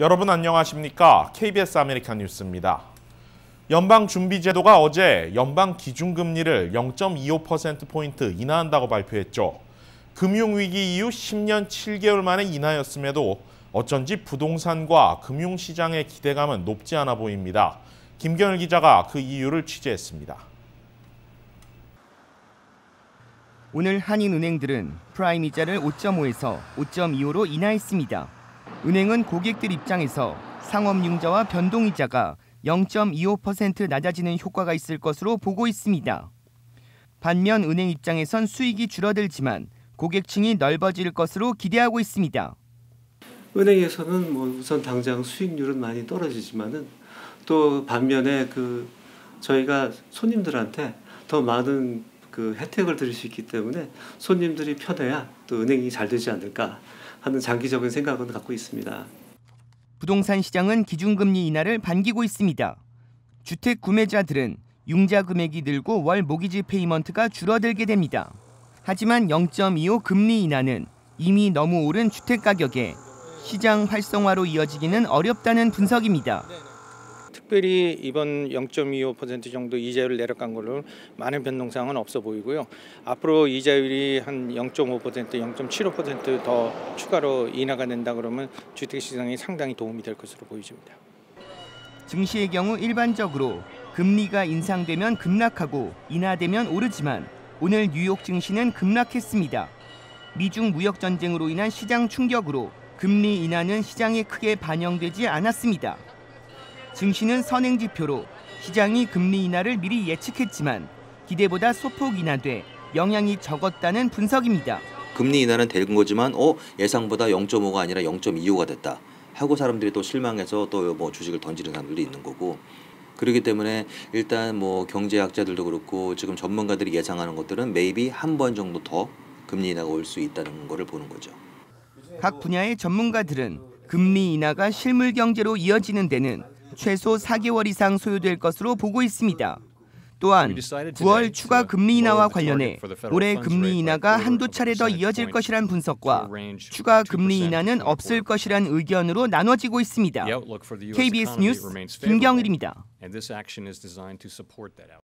여러분 안녕하십니까? KBS America 뉴스입니다. 연방준비제도가 어제 연방 기준금리를 0.25%포인트 인하한다고 발표했죠. 금융위기 이후 10년 7개월 만에 인하였음에도 어쩐지 부동산과 금융시장의 기대감은 높지 않아 보입니다. 김경일 기자가 그 이유를 취재했습니다. 오늘 한인은행들은 prime 이자를 5.5에서 5.25로 인하했습니다. 은행은 고객들 입장에서 상업융자와 변동이자가 0.25% 낮아지는 효과가 있을 것으로 보고 있습니다. 반면 은행 입장에선 수익이 줄어들지만 고객층이 넓어질 것으로 기대하고 있습니다. 은행에서는 뭐 우선 당장 수익률은 많이 떨어지지만은 또 반면에 그 저희가 손님들한테 더 많은 그 혜택을 드릴 수 있기 때문에 손님들이 편해야 또 은행이 잘 되지 않을까 하는 장기적인 생각은 갖고 있습니다. 부동산 시장은 기준금리 인하를 반기고 있습니다. 주택 구매자들은 융자 금액이 늘고 월 모기지 payment가 줄어들게 됩니다. 하지만 0.25 금리 인하는 이미 너무 오른 주택 가격에 시장 활성화로 이어지기는 어렵다는 분석입니다. 특별히 이번 0.25% 정도 이자율을 내려간 걸로 많은 변동사항은 없어 보이고요. 앞으로 이자율이 한 0.5%, 0.75%더 추가로 인하가 된다 그러면 주택 시장에 상당히 도움이 될 것으로 보여집니다. 증시의 경우 일반적으로 금리가 인상되면 급락하고 인하되면 오르지만 오늘 뉴욕 증시는 급락했습니다. 미중 무역 전쟁으로 인한 시장 충격으로 금리 인하는 시장에 크게 반영되지 않았습니다. 증시는 선행 지표로 시장이 금리 인하를 미리 예측했지만 기대보다 소폭 인하돼 영향이 적었다는 분석입니다. 금리 인하는 된 거지만 어 예상보다 0.5가 아니라 0.25가 됐다 하고 사람들이 또 실망해서 또 뭐 주식을 던지는 사람들이 있는 거고 그렇기 때문에 일단 뭐 경제학자들도 그렇고 지금 전문가들이 예상하는 것들은 maybe 한 번 정도 더 금리 인하가 올 수 있다는 거를 보는 거죠. 각 분야의 전문가들은 금리 인하가 실물 경제로 이어지는 데는 최소 4개월 이상 소요될 것으로 보고 있습니다. 또한 9월 추가 금리 인하와 관련해 올해 금리 인하가 한두 차례 더 이어질 것이란 분석과 추가 금리 인하는 없을 것이란 의견으로 나눠지고 있습니다. KBS 뉴스 김경일입니다.